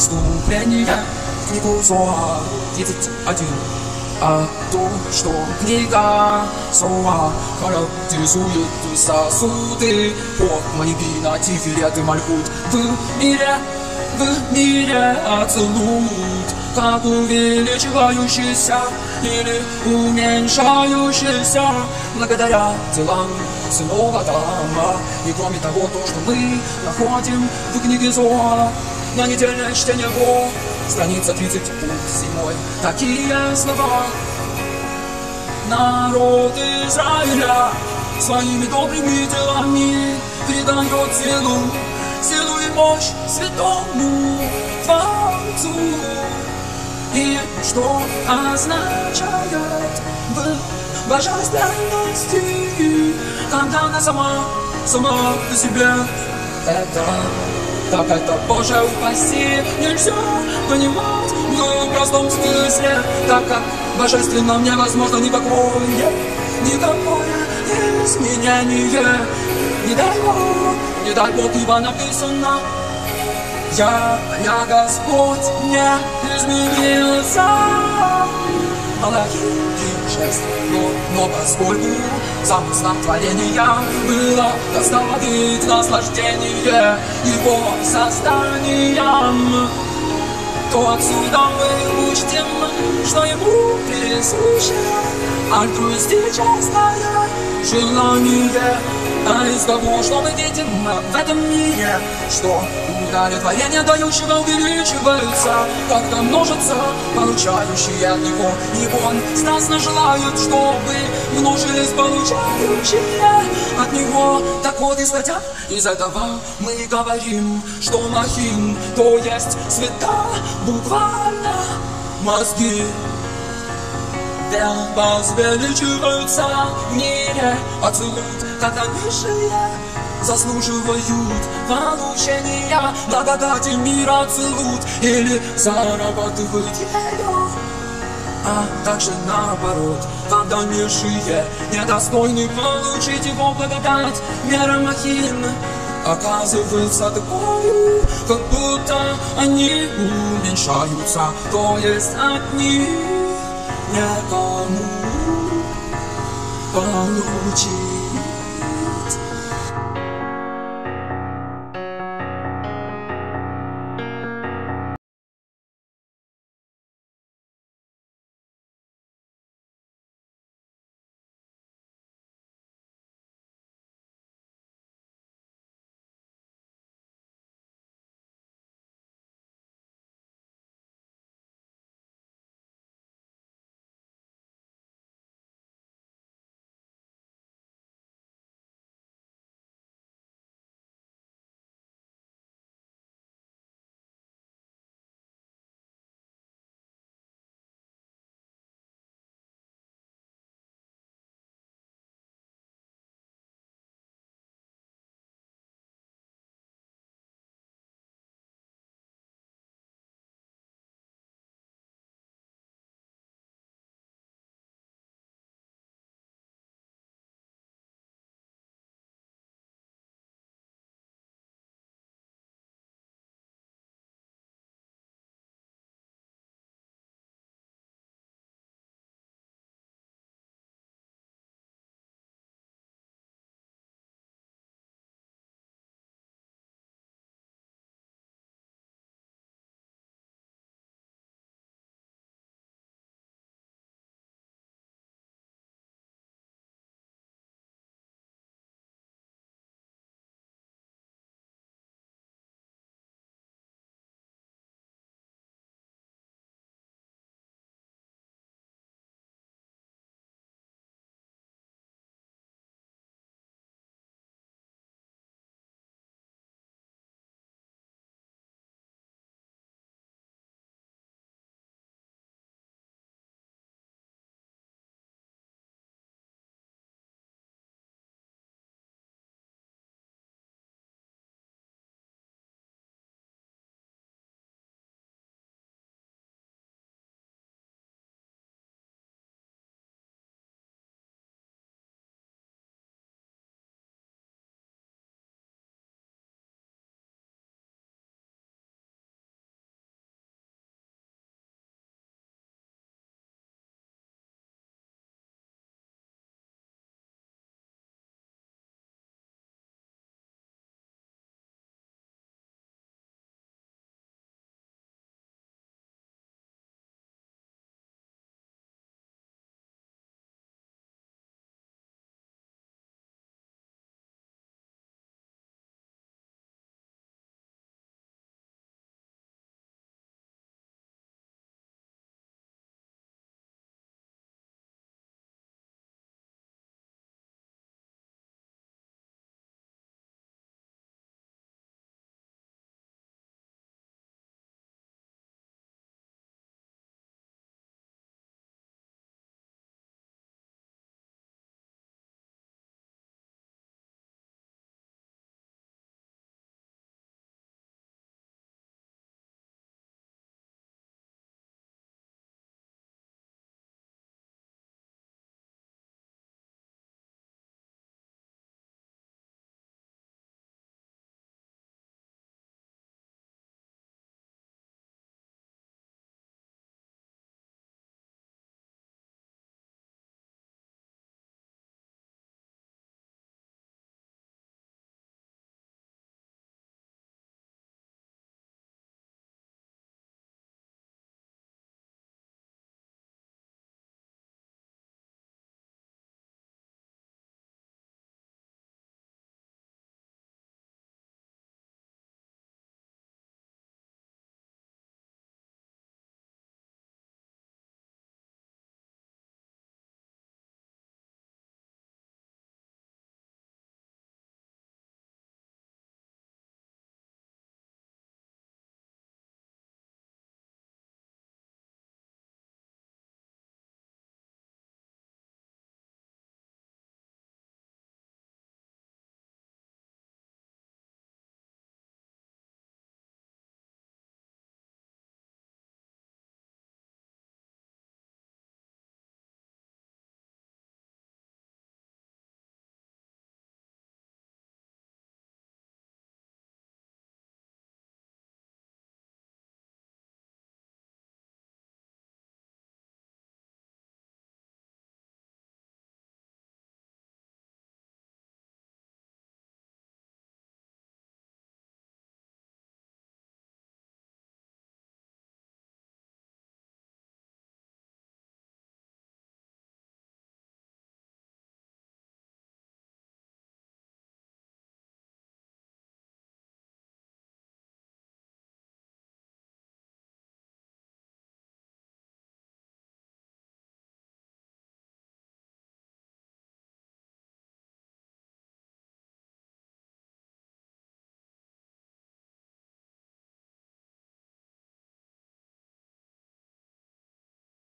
Вступление в книгу Зоа 31 А то, что книга Зоа характеризует сосуды По моей винати филеты мальхут В мире, в мире целуют Как увеличивающийся или уменьшающийся Благодаря делам сынов Адама И кроме того, то, что мы находим в книге Зоа На недельное чтение его Страница 30, пункт 7 Такие слова. Народ Израиля Своими добрыми делами Придает силу Силу и мощь святому Творцу. И что означает в божественности Когда она сама, сама по себе Это так это, Боже, упаси, нельзя понимать в простом смысле, так как божественном невозможно никакое, никакое изменение. Не дай Бог, не дай Бог, ибо написано, я, я Господь, не изменился. Малахи 6, но, но поскольку замыслом творения было доставить наслаждение его созданием, то отсюда мы учтем, что ему присуще альтруистическое желание а из того, что мы видим в этом мире, что удовлетворение дающего увеличивается, когда множится получающие от него, и он страстно желает, чтобы множились получающие от него. Так вот, исходя из этого, мы говорим, что махин, то есть света, буквально мозги возвеличиваются в мире Поцелуют, когда низшие заслуживают получения Благодати мира целуют или зарабатывают ее а также наоборот, когда низшие недостойны получить его благодать, мера махин оказывается такой, как будто они уменьшаются, то есть от них некому получить.